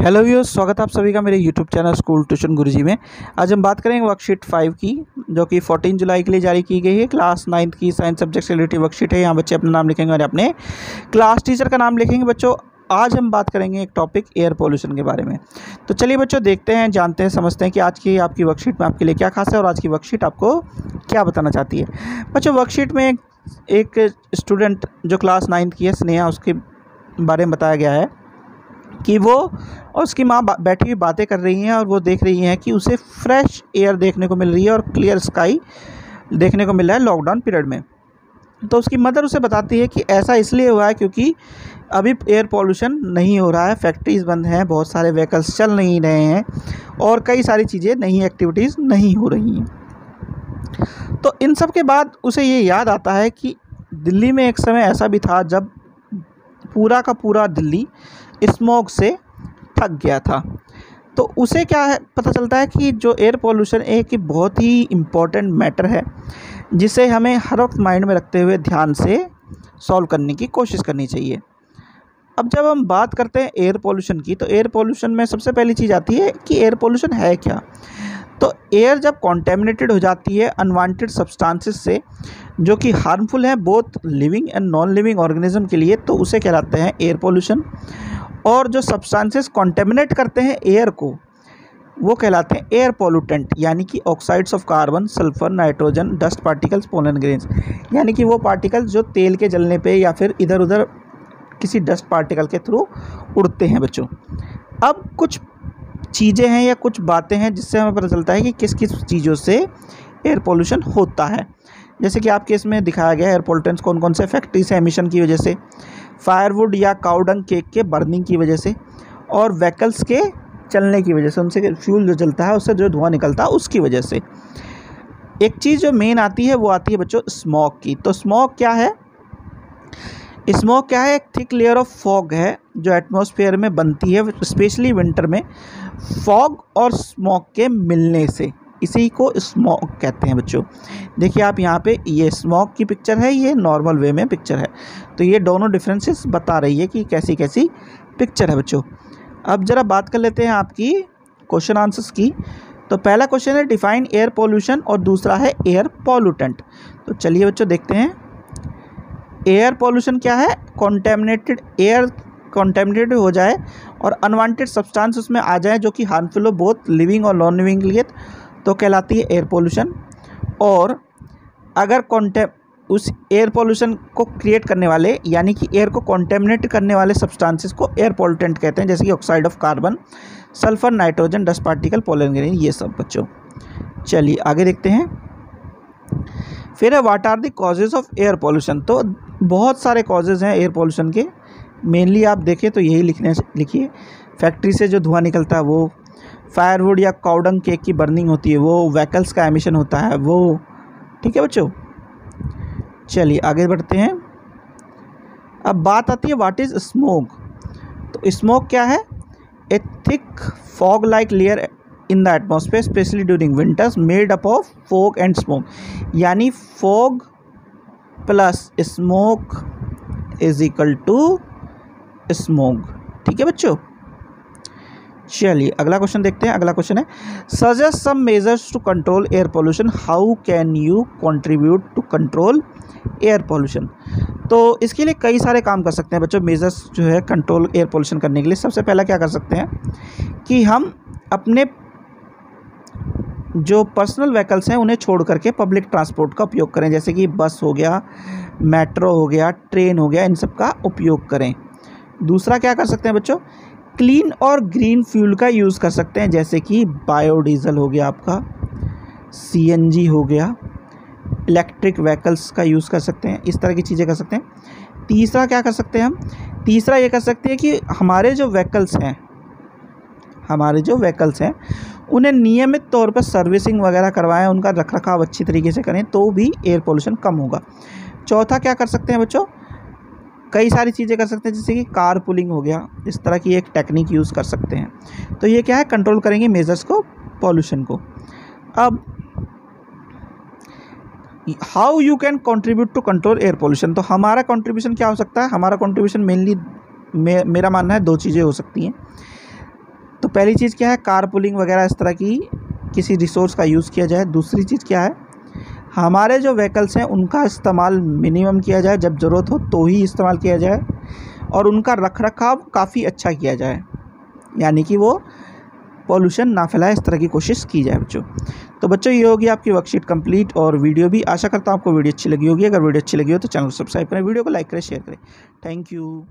Hello viewers स्वागत है आप सभी का मेरे YouTube channel school tuition Guruji में। आज हम बात करेंगे वर्कशीट फाइव की, जो कि फोर्टीन जुलाई के लिए जारी की गई है। क्लास नाइन्थ की साइंस सब्जेक्ट से रिलेटेड वर्कशीट है। यहाँ बच्चे अपना नाम लिखेंगे और अपने क्लास टीचर का नाम लिखेंगे। बच्चों, आज हम बात करेंगे एक टॉपिक एयर पोल्यूशन के बारे में। तो चलिए बच्चों, देखते हैं, जानते हैं, समझते हैं कि आज की आपकी वर्कशीट में आपके लिए क्या खास है और आज की वर्कशीट आपको क्या बताना चाहती है। बच्चों वर्कशीट में एक स्टूडेंट जो क्लास नाइन्थ की है, स्नेहा, उसके बारे में बताया गया है। कि वो और उसकी माँ बैठी हुई बातें कर रही हैं और वो देख रही हैं कि उसे फ्रेश एयर देखने को मिल रही है और क्लियर स्काई देखने को मिल रहा है लॉकडाउन पीरियड में। तो उसकी मदर उसे बताती है कि ऐसा इसलिए हुआ है क्योंकि अभी एयर पॉल्यूशन नहीं हो रहा है, फैक्ट्रीज़ बंद हैं, बहुत सारे व्हीकल्स चल नहीं रहे हैं और कई सारी चीज़ें नई एक्टिविटीज़ नहीं हो रही हैं। तो इन सब के बाद उसे ये याद आता है कि दिल्ली में एक समय ऐसा भी था जब पूरा का पूरा दिल्ली स्मोक से थक गया था। तो उसे क्या है, पता चलता है कि जो एयर पोल्यूशन एक बहुत ही इंपॉर्टेंट मैटर है, जिसे हमें हर वक्त माइंड में रखते हुए ध्यान से सॉल्व करने की कोशिश करनी चाहिए। अब जब हम बात करते हैं एयर पोल्यूशन की तो एयर पोल्यूशन में सबसे पहली चीज़ आती है कि एयर पोल्यूशन है क्या? तो एयर जब कॉन्टेमिनेटेड हो जाती है अनवांटेड सब्सटेंसेस से, जो कि हार्मफुल हैं both living and non living organism के लिए तो उसे कहलाते हैं एयर पोल्यूशन और जो सब्सटेंसेस कॉन्टेमिनेट करते हैं एयर को, वो कहलाते हैं एयर पोल्यूटेंट यानी कि oxides of carbon sulphur nitrogen dust particles pollen grains यानी कि वो पार्टिकल्स जो तेल के जलने पे या फिर इधर उधर किसी डस्ट पार्टिकल के थ्रू उड़ते हैं बच्चों। अब कुछ चीज़ें हैं या कुछ बातें हैं जिससे हमें पता चलता है कि किस किस चीज़ों से एयर पोल्यूशन होता है। जैसे कि आपके इसमें दिखाया गया एयर पोल्यूटेंट्स कौन कौन से फैक्ट्री से एमिशन की वजह से फायरवुड या काउडंग केक के बर्निंग की वजह से, और व्हीकल्स के चलने की वजह से, उनसे फ्यूल जो चलता है, उससे जो धुआँ निकलता है, उसकी वजह से। एक चीज़ जो मेन आती है, वो आती है बच्चों स्मोक की। तो स्मोक क्या है? स्मोक क्या है? एक थिक लेयर ऑफ़ फॉग है, जो एटमॉस्फेयर में बनती है स्पेशली विंटर में फॉग और स्मोक के मिलने से। इसी को स्मोक कहते हैं बच्चों। देखिए आप यहाँ पे ये स्मोक की पिक्चर है, ये नॉर्मल वे में पिक्चर है। तो ये दोनों डिफरेंसेस बता रही है कि कैसी कैसी पिक्चर है बच्चों। अब ज़रा बात कर लेते हैं आपकी क्वेश्चन आंसर्स की। तो पहला क्वेश्चन है डिफाइन एयर पोल्यूशन और दूसरा है एयर पॉल्यूटेंट तो चलिए बच्चों देखते हैं। एयर पॉल्यूशन क्या है? कॉन्टेमिनेटेड एयर कॉन्टेमिनेटेड हो जाए और अनवांटेड सब्सटेंस उसमें आ जाए जो कि हार्मफुल हो बहुत लिविंग और नॉन लिविंग के लिए। तो कहलाती है एयर पोल्यूशन और अगर कॉन्टे उस एयर पोल्यूशन को क्रिएट करने वाले, यानी कि एयर को कॉन्टेमिनेट करने वाले सब्सटेंसेस को एयर पोल्यूटेंट कहते हैं, जैसे कि oxide of carbon sulphur nitrogen dust particle pollen ये सब बच्चों। चलिए आगे देखते हैं। फिर है what are the causes of air pollution तो बहुत सारे कॉजेज़ हैं एयर पोल्यूशन के। मेनली आप देखें तो यही लिखने लिखिए। फैक्ट्री से जो धुआँ निकलता है, वो फायरवुड या काउडंग केक की बर्निंग होती है, वो व्हीकल्स का एमिशन होता है, वो, ठीक है बच्चों? चलिए, आगे बढ़ते हैं। अब बात आती है व्हाट इज़ स्मोक तो स्मोक क्या है? A thick fog like layer in the atmosphere specially during winters made up of fog and smoke यानी fog plus smoke is equal to smoke ठीक है बच्चों? चलिए, अगला क्वेश्चन देखते हैं, अगला क्वेश्चन है। Suggest some measures to control air pollution how can you contribute to control air pollution तो इसके लिए कई सारे काम कर सकते हैं बच्चों मेजर्स जो है कंट्रोल एयर पोल्यूशन करने के लिए। सबसे पहला क्या कर सकते हैं कि हम अपने जो पर्सनल व्हीकल्स हैं, उन्हें छोड़ करके पब्लिक ट्रांसपोर्ट का उपयोग करें। जैसे कि बस हो गया मेट्रो हो गया ट्रेन हो गया, इन सब का उपयोग करें। दूसरा क्या कर सकते हैं बच्चों? क्लीन और ग्रीन फ्यूल का यूज़ कर सकते हैं, जैसे कि बायोडीज़ल हो गया आपका, सीएनजी हो गया, इलेक्ट्रिक व्हीकल्स का यूज़ कर सकते हैं, इस तरह की चीज़ें कर सकते हैं। तीसरा क्या कर सकते हैं हम? तीसरा ये कर सकते हैं कि हमारे जो व्हीकल्स हैं, हमारे जो व्हीकल्स हैं, उन्हें नियमित तौर पर सर्विसिंग वगैरह करवाएँ, उनका रख रखाव अच्छी तरीके से करें तो भी एयर पोल्यूशन कम होगा। चौथा क्या कर सकते हैं बच्चों? कई सारी चीज़ें कर सकते हैं जैसे कि कार पुलिंग हो गया इस तरह की एक टेक्निक यूज़ कर सकते हैं। तो ये क्या है? कंट्रोल करेंगे मेजर्स को पॉल्यूशन को। अब how you can contribute to control air pollution तो हमारा कंट्रीब्यूशन क्या हो सकता है? हमारा कंट्रीब्यूशन मेनली मे, मेरा मानना है दो चीज़ें हो सकती हैं। तो पहली चीज़ क्या है? कार पुलिंग वगैरह इस तरह की किसी रिसोर्स का यूज़ किया जाए। दूसरी चीज़ क्या है? हमारे जो व्हीकल्स हैं, उनका इस्तेमाल मिनिमम किया जाए, जब ज़रूरत हो तो ही इस्तेमाल किया जाए और उनका रख रखाव काफ़ी अच्छा किया जाए। यानी कि वो पॉल्यूशन ना फैलाए, इस तरह की कोशिश की जाए बच्चों। तो बच्चों, ये होगी आपकी वर्कशीट कंप्लीट और वीडियो भी। आशा करता हूँ आपको वीडियो अच्छी लगी होगी। अगर वीडियो अच्छी लगी हो तो चैनल को सब्सक्राइब करें, वीडियो को लाइक करें शेयर करें। Thank you